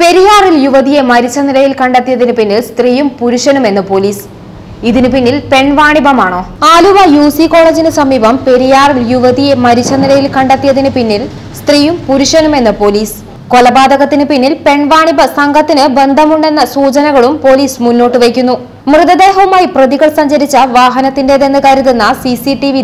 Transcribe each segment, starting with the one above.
പെരിയാറിൽ യുവതിയെ മരിച്ച നിലയിൽ കണ്ടെത്തിയതിന് പിന്നിൽ സ്ത്രീയും പുരുഷനുമെന്ന് പോലീസ്. ഇതിനു പിന്നിൽ പെൺവാണിഭമാണോ? ആലുവ യു സി കോളേജിന് സമീപം പെരിയാറിൽ യുവതിയെ മരിച്ച നിലയിൽ കണ്ടെത്തിയതിന് പിന്നിൽ സ്ത്രീയും പുരുഷനുമെന്ന് പോലീസ്. കൊലപാതകത്തിന് പിന്നിൽ പെൺവാണിഭ സംഘത്തിന് ബന്ധമുണ്ടെന്ന സൂചനകളും പോലീസ് മുന്നോട്ട് വയ്ക്കുന്നു. മൃതദേഹവുമായി പ്രതികൾ സഞ്ചരിച്ച വാഹനത്തിന്റേതെന്ന് കരുതുന്ന സി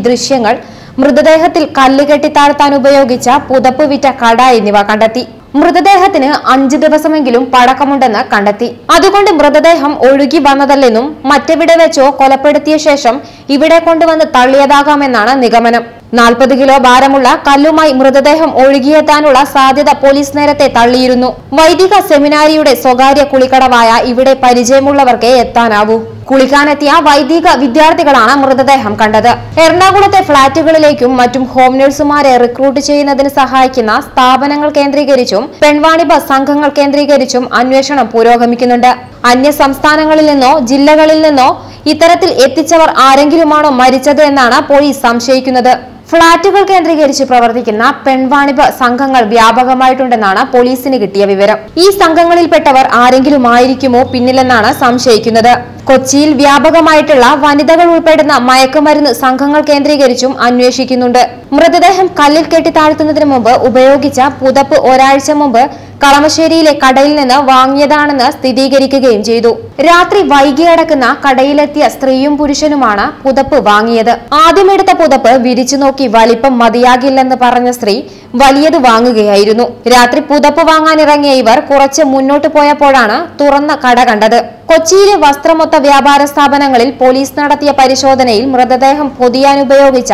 ദൃശ്യങ്ങൾ മൃതദേഹത്തിൽ കല്ലുകെട്ടി താഴ്ത്താൻ ഉപയോഗിച്ച പുതപ്പ് വിറ്റ കട എന്നിവ കണ്ടെത്തി. മൃതദേഹത്തിന് അഞ്ചു ദിവസമെങ്കിലും പഴക്കമുണ്ടെന്ന് കണ്ടെത്തി. അതുകൊണ്ട് മൃതദേഹം ഒഴുകി വന്നതല്ലെന്നും മറ്റെവിടെ വെച്ചോ കൊലപ്പെടുത്തിയ ശേഷം ഇവിടെ കൊണ്ടുവന്ന് തള്ളിയതാകാമെന്നാണ് നിഗമനം. നാൽപ്പത് കിലോ ഭാരമുള്ള കല്ലുമായി മൃതദേഹം ഒഴുകിയെത്താനുള്ള സാധ്യത പോലീസ് നേരത്തെ തള്ളിയിരുന്നു. വൈദിക സെമിനാരിയുടെ സ്വകാര്യ കുളിക്കടവായ ഇവിടെ പരിചയമുള്ളവർക്കേ എത്താനാവൂ. കുളിക്കാനെത്തിയ വൈദിക വിദ്യാർത്ഥികളാണ് മൃതദേഹം കണ്ടത്. എറണാകുളത്തെ ഫ്ളാറ്റുകളിലേക്കും മറ്റും ഹോം നഴ്സുമാരെ റിക്രൂട്ട് ചെയ്യുന്നതിന് സഹായിക്കുന്ന സ്ഥാപനങ്ങൾ കേന്ദ്രീകരിച്ചും പെൺവാണിഭ സംഘങ്ങൾ കേന്ദ്രീകരിച്ചും അന്വേഷണം പുരോഗമിക്കുന്നുണ്ട്. അന്യ സംസ്ഥാനങ്ങളിൽ നിന്നോ ജില്ലകളിൽ നിന്നോ ഇത്തരത്തിൽ എത്തിച്ചവർ ആരെങ്കിലുമാണോ മരിച്ചത് എന്നാണ് പോലീസ് സംശയിക്കുന്നത്. ഫ്ളാറ്റുകൾ കേന്ദ്രീകരിച്ച് പ്രവർത്തിക്കുന്ന പെൺവാണിഭ സംഘങ്ങൾ വ്യാപകമായിട്ടുണ്ടെന്നാണ് പോലീസിന് കിട്ടിയ വിവരം. ഈ സംഘങ്ങളിൽപ്പെട്ടവർ ആരെങ്കിലും ആയിരിക്കുമോ പിന്നിലെന്നാണ് സംശയിക്കുന്നത്. കൊച്ചിയിൽ വ്യാപകമായിട്ടുള്ള വനിതകൾ ഉൾപ്പെടുന്ന മയക്കുമരുന്ന് സംഘങ്ങൾ കേന്ദ്രീകരിച്ചും അന്വേഷിക്കുന്നുണ്ട്. മൃതദേഹം കല്ലിൽ കെട്ടി താഴ്ത്തുന്നതിന് മുമ്പ് ഉപയോഗിച്ച പുതപ്പ് ഒരാഴ്ച മുമ്പ് കളമശ്ശേരിയിലെ കടയിൽ നിന്ന് വാങ്ങിയതാണെന്ന് സ്ഥിരീകരിക്കുകയും ചെയ്തു. രാത്രി വൈകി അടക്കുന്ന കടയിലെത്തിയ സ്ത്രീയും പുരുഷനുമാണ് പുതപ്പ് വാങ്ങിയത്. ആദ്യമെടുത്ത പുതപ്പ് വിരിച്ചു നോക്കി വലിപ്പം മതിയാകില്ലെന്ന് പറഞ്ഞ സ്ത്രീ വലിയത് വാങ്ങുകയായിരുന്നു. രാത്രി പുതപ്പ് വാങ്ങാനിറങ്ങിയ ഇവർ കുറച്ച് മുന്നോട്ട് പോയപ്പോഴാണ് തുറന്ന കട കണ്ടത്. കൊച്ചിയിലെ വസ്ത്രമൊത്ത വ്യാപാര സ്ഥാപനങ്ങളിൽ പോലീസ് നടത്തിയ പരിശോധനയിൽ മൃതദേഹം പൊതിയാൻ ഉപയോഗിച്ച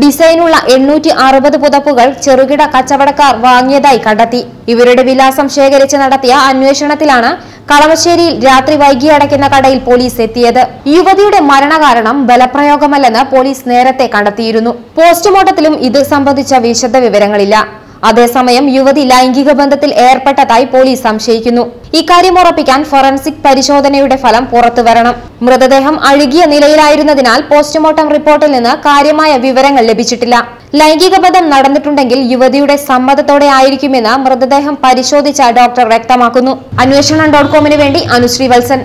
ഡിസൈനുള്ള എണ്ണൂറ്റി അറുപത് പുതപ്പുകൾ ചെറുകിട കച്ചവടക്കാർ വാങ്ങിയതായി കണ്ടെത്തി. ഇവരുടെ വിലാസം ശേഖരിച്ച് നടത്തിയ അന്വേഷണത്തിലാണ് കളമശ്ശേരിയിൽ രാത്രി വൈകി അടയ്ക്കുന്ന കടയിൽ പോലീസ് എത്തിയത്. യുവതിയുടെ മരണകാരണം ബലപ്രയോഗമല്ലെന്ന് പോലീസ് നേരത്തെ കണ്ടെത്തിയിരുന്നു. പോസ്റ്റ്മോർട്ടത്തിലും ഇത് സംബന്ധിച്ച വിശദ വിവരങ്ങളില്ല അതേസമയം യുവതി ലൈംഗിക ബന്ധത്തിൽ ഏർപ്പെട്ടതായി പോലീസ് സംശയിക്കുന്നു. ഇക്കാര്യം ഉറപ്പിക്കാൻ ഫോറൻസിക് പരിശോധനയുടെ ഫലം പുറത്തുവരണം മൃതദേഹം അഴുകിയ നിലയിലായിരുന്നതിനാൽ പോസ്റ്റ്മോർട്ടം റിപ്പോർട്ടിൽ നിന്ന് കാര്യമായ വിവരങ്ങൾ ലഭിച്ചിട്ടില്ല. ലൈംഗിക ബന്ധം നടന്നിട്ടുണ്ടെങ്കിൽ യുവതിയുടെ സമ്മതത്തോടെ ആയിരിക്കുമെന്ന് മൃതദേഹം പരിശോധിച്ച ഡോക്ടർ വ്യക്തമാക്കുന്നു. അന്വേഷണം ഡോട്ട് കോമിന് വേണ്ടി അനുശ്രീ വത്സൻ.